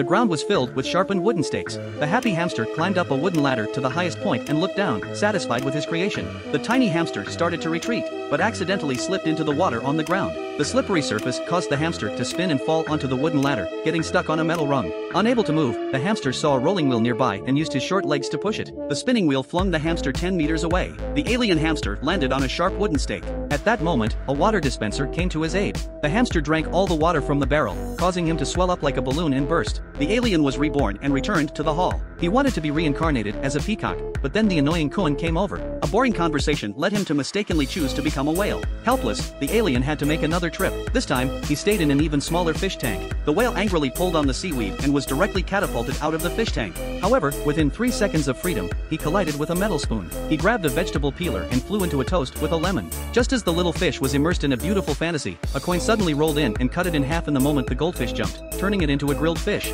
The ground was filled with sharpened wooden stakes. The happy hamster climbed up a wooden ladder to the highest point and looked down, satisfied with his creation. The tiny hamster started to retreat, but accidentally slipped into the water on the ground. The slippery surface caused the hamster to spin and fall onto the wooden ladder, getting stuck on a metal rung. Unable to move, the hamster saw a rolling wheel nearby and used his short legs to push it. The spinning wheel flung the hamster 10 meters away. The alien hamster landed on a sharp wooden stake. At that moment, a water dispenser came to his aid. The hamster drank all the water from the barrel, causing him to swell up like a balloon and burst. The alien was reborn and returned to the hall. He wanted to be reincarnated as a peacock, but then the annoying Kuan came over. Boring conversation led him to mistakenly choose to become a whale. Helpless, the alien had to make another trip. This time, he stayed in an even smaller fish tank. The whale angrily pulled on the seaweed and was directly catapulted out of the fish tank. However, within three seconds of freedom, he collided with a metal spoon. He grabbed a vegetable peeler and flew into a toast with a lemon. Just as the little fish was immersed in a beautiful fantasy, a coin suddenly rolled in and cut it in half in the moment the goldfish jumped, turning it into a grilled fish.